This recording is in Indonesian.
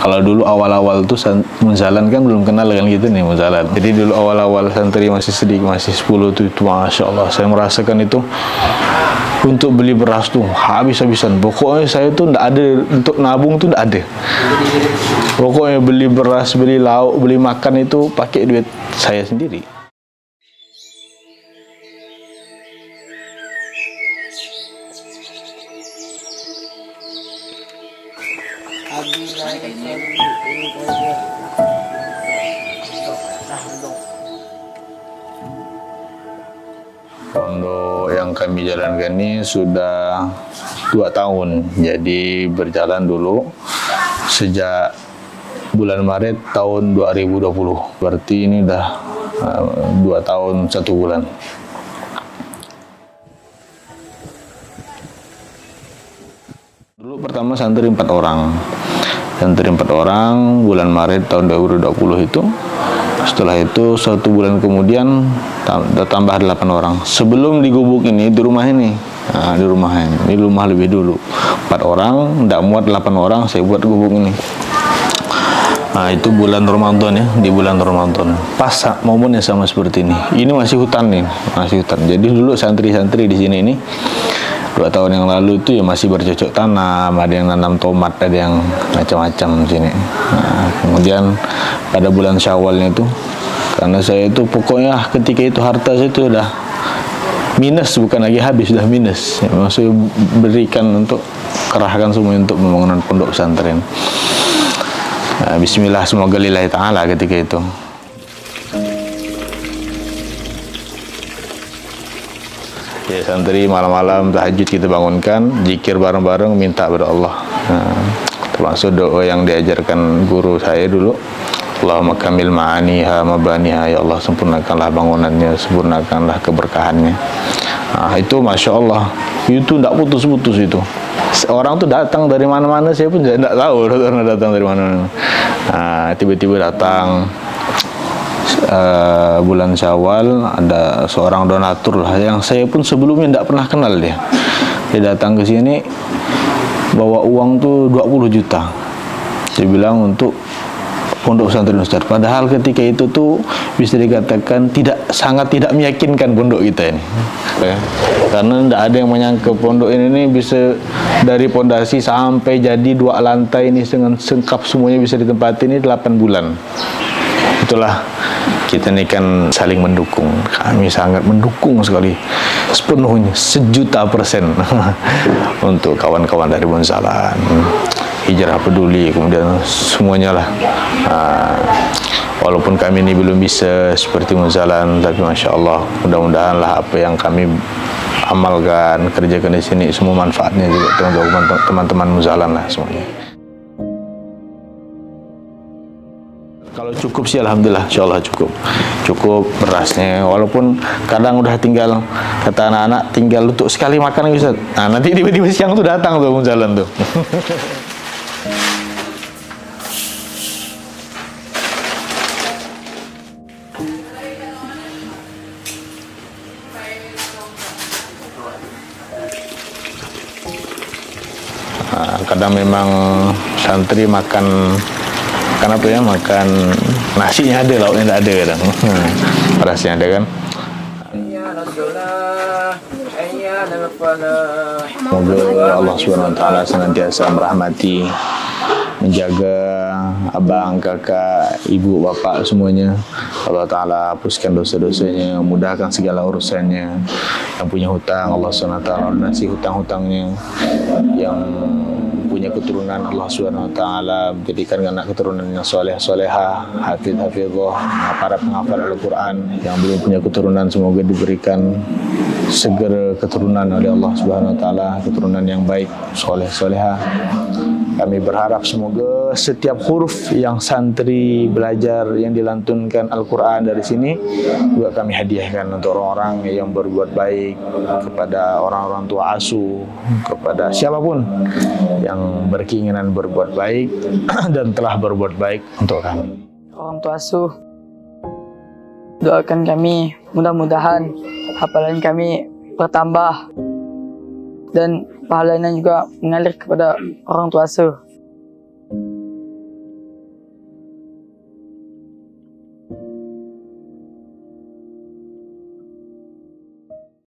Kalau dulu awal-awal tuh Munzalan kan belum kenal kan gitu nih Munzalan. Jadi dulu awal-awal santri masih sedikit, masih 10 tuh itu Masya Allah. Saya merasakan itu untuk beli beras tuh habis-habisan. Pokoknya saya tuh ndak ada untuk nabung tuh ndak ada. Pokoknya beli beras, beli lauk, beli makan itu pakai duit saya sendiri. Pondok yang kami jalankan ini sudah dua tahun, jadi berjalan dulu sejak bulan Maret tahun 2020. Berarti ini udah uh, dua tahun satu bulan. Pertama santri empat orang. Santri empat orang bulan Maret tahun 2020 itu. Setelah itu satu bulan kemudian tambah delapan orang. Sebelum di gubuk ini di rumah ini, nah, di rumah ini, di rumah lebih dulu empat orang, tidak muat delapan orang, saya buat gubuk ini. Nah itu bulan Ramadan ya, di bulan Ramadan. Pas momennya sama seperti ini. Ini masih hutan nih, masih hutan. Jadi dulu santri-santri di sini ini dua tahun yang lalu itu ya masih bercocok tanam, ada yang nanam tomat, ada yang macam-macam sini. Nah, kemudian pada bulan Syawalnya itu, karena saya itu pokoknya ketika itu harta saya itu udah minus bukan lagi habis sudah minus. Ya, maksudnya berikan untuk kerahkan semua untuk pembangunan pondok pesantren. Nah, Bismillah semoga lillahi ta'ala ketika itu. Ya santri malam-malam tahajud kita bangunkan, zikir bareng-bareng minta kepada Allah. Nah, termasuk doa yang diajarkan guru saya dulu. Allahumma kamil ma'aniha mabaniha ya Allah sempurnakanlah bangunannya, sempurnakanlah keberkahannya. Nah, itu masya Allah itu tidak putus-putus itu. Orang tuh datang dari mana-mana saya pun tidak tahu orang datang dari mana-mana. Nah, tiba-tiba datang uh, bulan Syawal ada seorang donatur lah yang saya pun sebelumnya tidak pernah kenal dia. Dia datang ke sini bawa uang tuh 20 juta. Dia bilang untuk pondok pesantren Ustaz. Padahal ketika itu tuh bisa dikatakan tidak sangat tidak meyakinkan pondok kita ini. Ya. Karena tidak ada yang menyangka pondok ini, ini bisa dari pondasi sampai jadi dua lantai ini dengan sengkap semuanya bisa ditempati ini 8 bulan. Itulah kita ini kan saling mendukung. Kami sangat mendukung sekali. Sepenuhnya sejuta persen untuk kawan-kawan dari Bonsalan hijrah peduli kemudian semuanya lah. Walaupun kami ini belum bisa seperti Muzalan tapi Masya Allah mudah-mudahan lah apa yang kami amalkan kerjakan di sini semua manfaatnya juga teman-teman Muzalan lah semuanya kalau cukup sih Alhamdulillah Insya Allah cukup. Cukup berasnya. Walaupun kadang udah tinggal kata anak-anak tinggal untuk sekali makan bisa nah nanti tiba-tiba siang tuh datang tuh Muzalan tuh. Kadang memang santri makan makan apa ya makan nasinya ada lauknya tidak ada kadang berasnya ada kan Semoga Allah Subhanahu wa taala senantiasa merahmati menjaga abang, kakak, ibu, bapak semuanya. Allah Ta'ala hapuskan dosa-dosanya, mudahkan segala urusannya. Yang punya hutang, Allah SWT lunasi hutang-hutangnya. Yang punya keturunan Allah Subhanahu wa taala menjadikan anak keturunan yang soleh soleha hafid hafidhah para penghafal Al-Qur'an yang belum punya keturunan semoga diberikan segera keturunan oleh Allah Subhanahu wa taala keturunan yang baik soleh soleha kami berharap semoga setiap huruf yang santri belajar yang dilantunkan Al-Quran dari sini juga kami hadiahkan untuk orang-orang yang berbuat baik kepada orang-orang tua asuh, kepada siapa pun yang berkeinginan berbuat baik dan telah berbuat baik untuk kami. Orang tua asuh, doakan kami mudah-mudahan hafalan kami bertambah dan pahalanya juga mengalir kepada orang tua asuh.